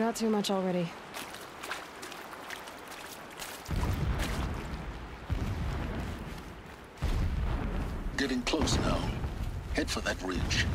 got too much already. Getting close now. Head for that ridge.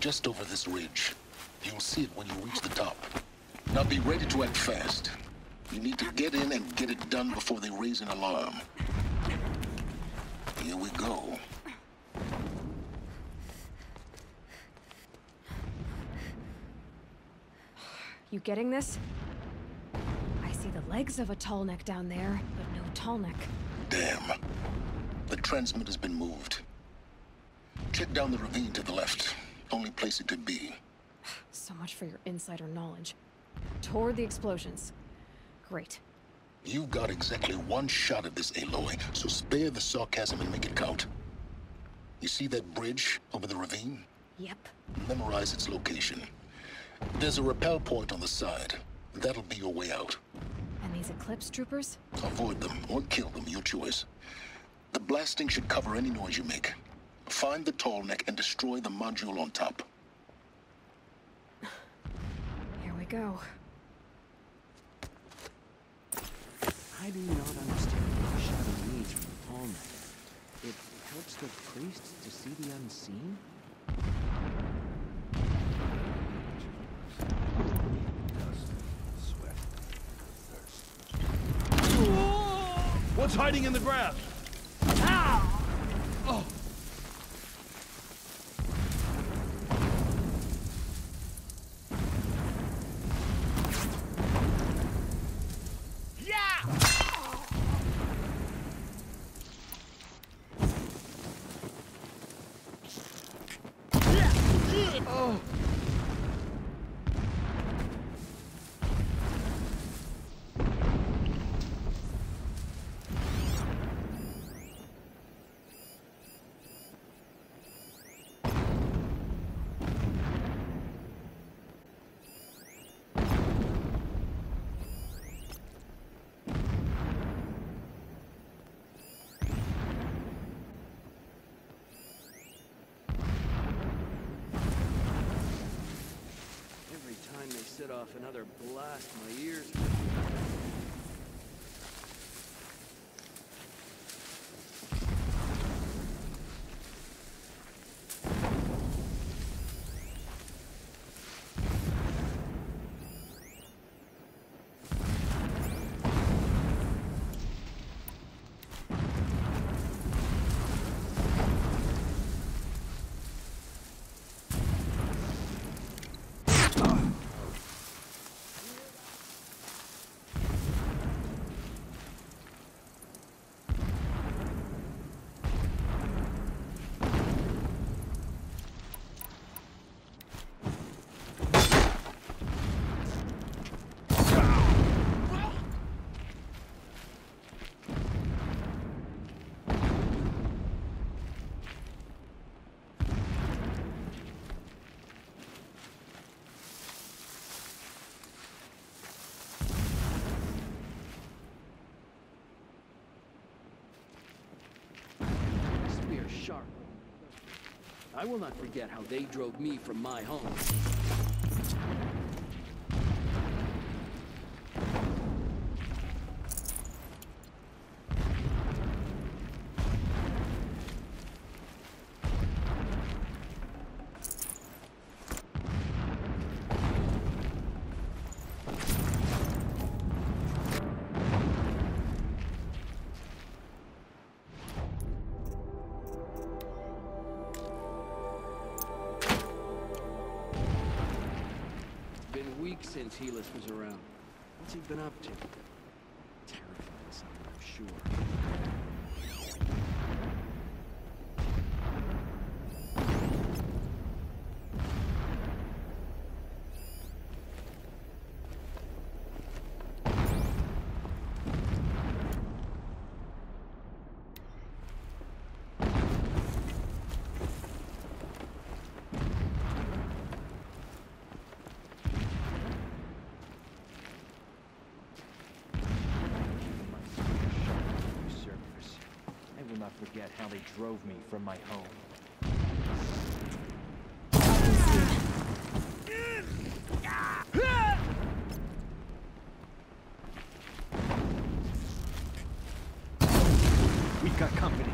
Just over this ridge. You'll see it when you reach the top. Now be ready to act fast. You need to get in and get it done before they raise an alarm. Here we go. You getting this? I see the legs of a tall neck down there, but no tall neck. Damn. The transmitter's been moved. Check down the ravine to the left. Only place it could be. So much for your insider knowledge. Toward the explosions. Great. You've got exactly one shot at this, Aloy, so spare the sarcasm and make it count. You see that bridge over the ravine? Yep. Memorize its location. There's a rappel point on the side. That'll be your way out. And these Eclipse troopers? Avoid them or kill them, your choice. The blasting should cover any noise you make. Find the tall neck and destroy the module on top. Here we go. I do not understand what the shadow needs from the Tallneck. It helps the priests to see the unseen? What's hiding in the grass? Every off another blast, my ears. I will not forget how they drove me from my home. Since Helis was around. What's he been up to? Terrifying something, I'm sure. Forget how they drove me from my home. I can see it. We've got company.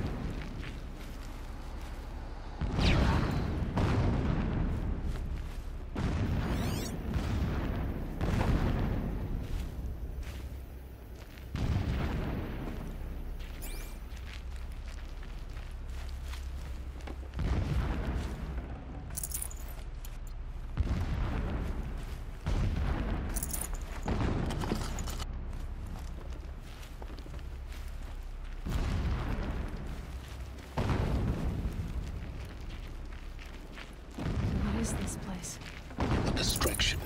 What is this place? A distraction.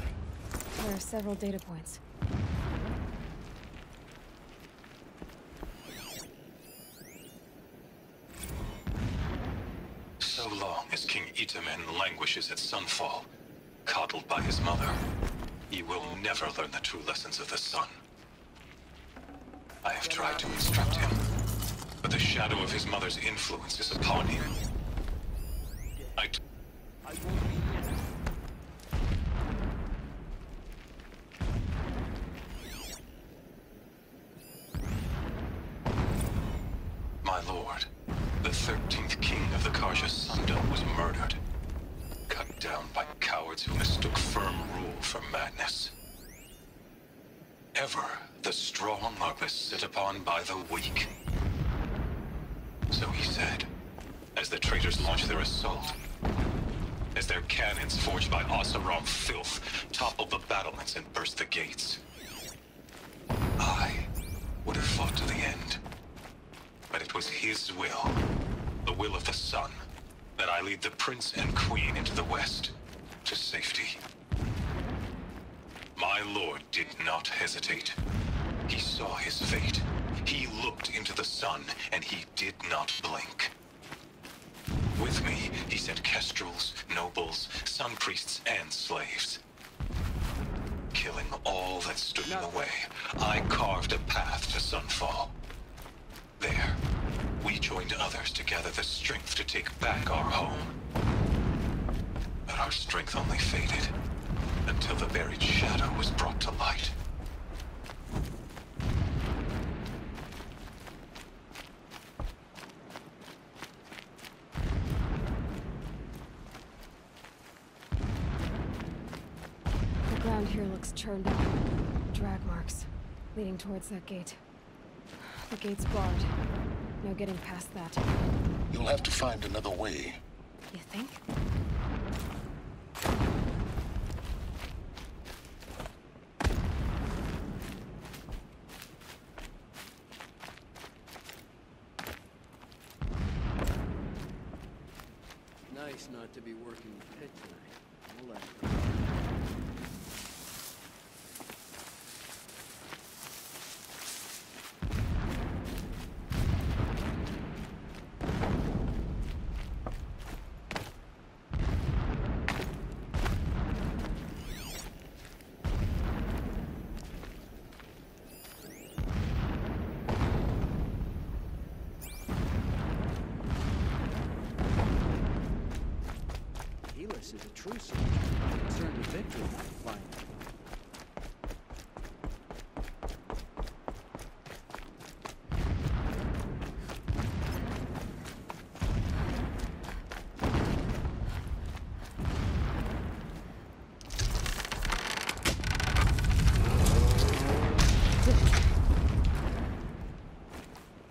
There are several data points. So long as King Itamen languishes at Sunfall, coddled by his mother, he will never learn the true lessons of the sun. I have tried to instruct him, but the shadow of his mother's influence is upon him. I t- I won't be here. My lord, the 13th king of the Carja Sundom was murdered. Cut down by cowards who mistook firm rule for madness. Ever the strong are beset upon by the weak. So he said, as the traitors launched their assault. As their cannons forged by Oseram filth toppled the battlements and burst the gates. It was his will, the will of the sun, that I lead the prince and queen into the west, to safety. My lord did not hesitate. He saw his fate. He looked into the sun, and he did not blink. With me, he sent kestrels, nobles, sun priests, and slaves. Killing all that stood in the way, I carved a path to Sunfall. There, we joined others to gather the strength to take back our home. But our strength only faded until the buried shadow was brought to light. The ground here looks churned up. Drag marks, leading towards that gate. The gate's barred. No getting past that. You'll have to find another way. You think? Helis is a true soldier. Concerned with victory, not flying.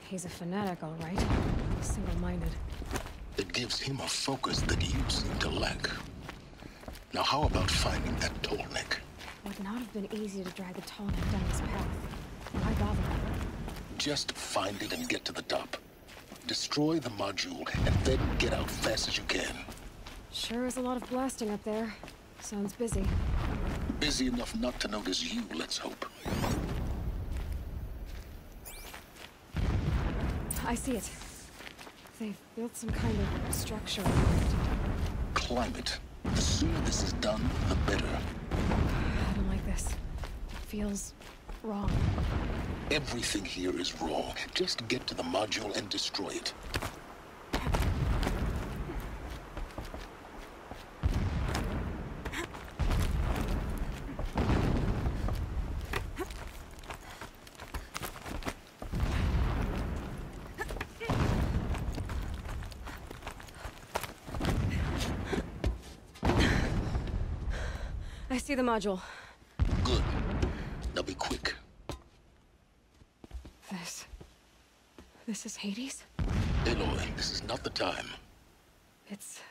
He's a fanatic, all right. Single-minded. It gives him a focus that you seem to lack. Now how about finding that Tallneck? Would not have been easy to drag the tall neck down this path. Why bother? Just find it and get to the top. Destroy the module and then get out fast as you can. Sure is a lot of blasting up there. Sounds busy. Busy enough not to notice you, let's hope. I see it. They've built some kind of structure around it. Climb it. The sooner this is done, the better. I don't like this. It feels wrong? Everything here is wrong. Just get to the module and destroy it. I see the module. Good. Now be quick. This. This is Hades? Aloy, this is not the time. It's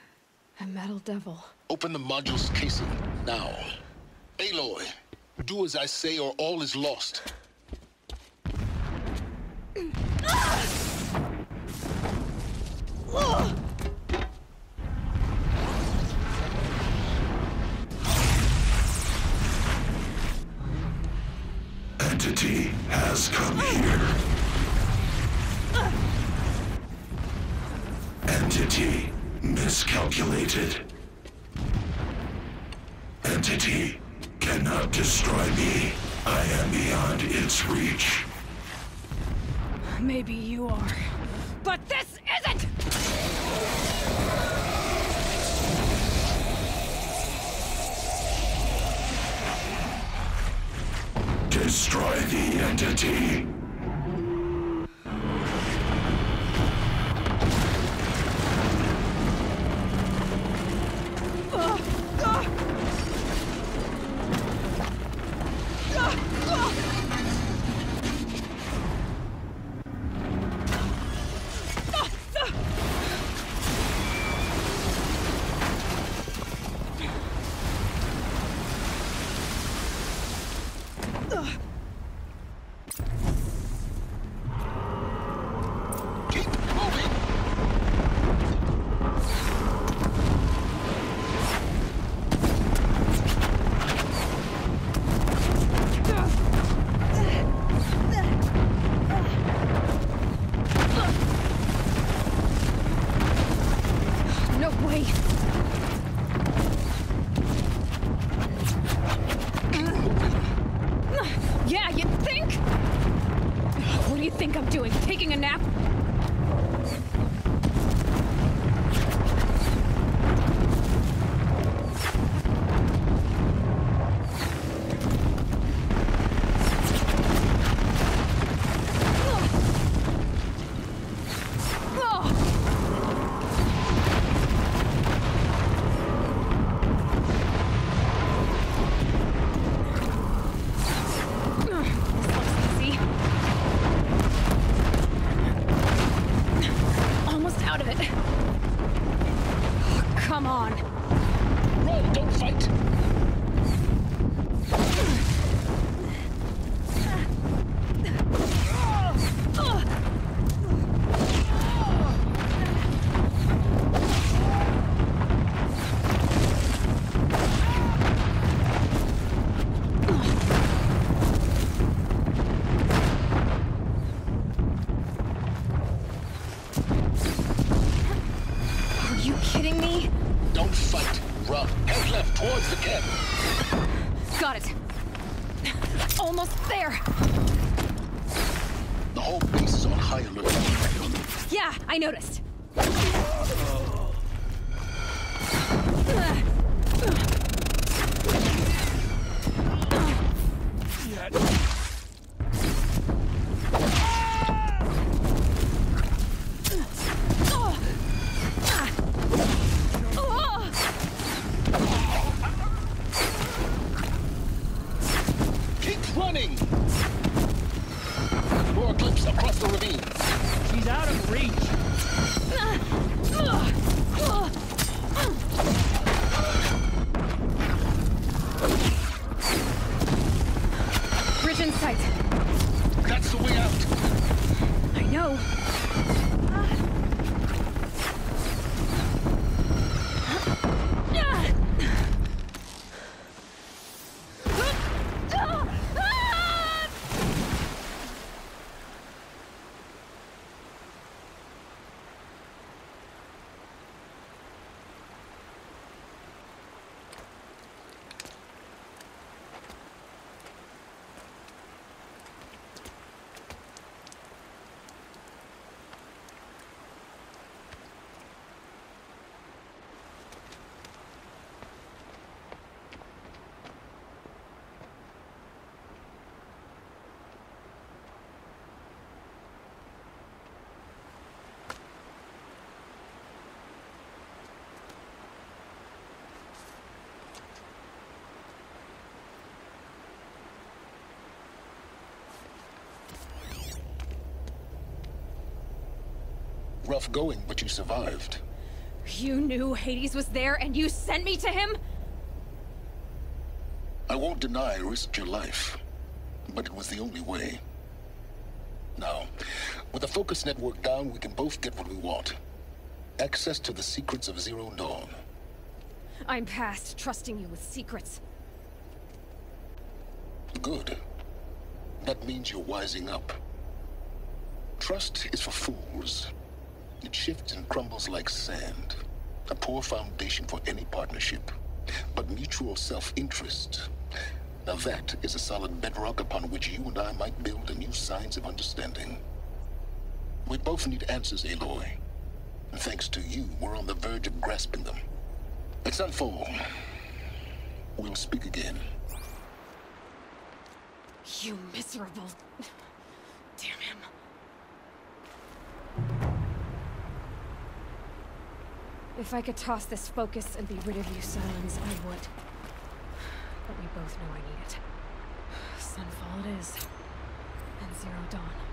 a metal devil. Open the module's casing, now. Aloy, do as I say or all is lost. come here. Entity miscalculated. Entity cannot destroy me. I am beyond its reach. Maybe you are. Destroy the entity. Kidding me? Don't fight. Run. Head left towards the camp. Got it. Almost there. The whole base is on high alert. Yeah, I noticed. Oh. Uh, uh, Keep running! More clips across the ravine. She's out of reach. Bridge Rough going, but you survived. You knew Hades was there and you sent me to him? I won't deny I risked your life, but it was the only way. Now, with the focus network down, we can both get what we want. Access to the secrets of Zero Dawn. I'm past trusting you with secrets. Good. That means you're wising up. Trust is for fools. It shifts and crumbles like sand. A poor foundation for any partnership. But mutual self-interest. Now that is a solid bedrock upon which you and I might build a new science of understanding. We both need answers, Aloy. And thanks to you, we're on the verge of grasping them. At Sunfall. we'll speak again. You miserable... If I could toss this focus and be rid of you, Sylens, I would. But we both know I need it. Sunfall it is. And Zero Dawn.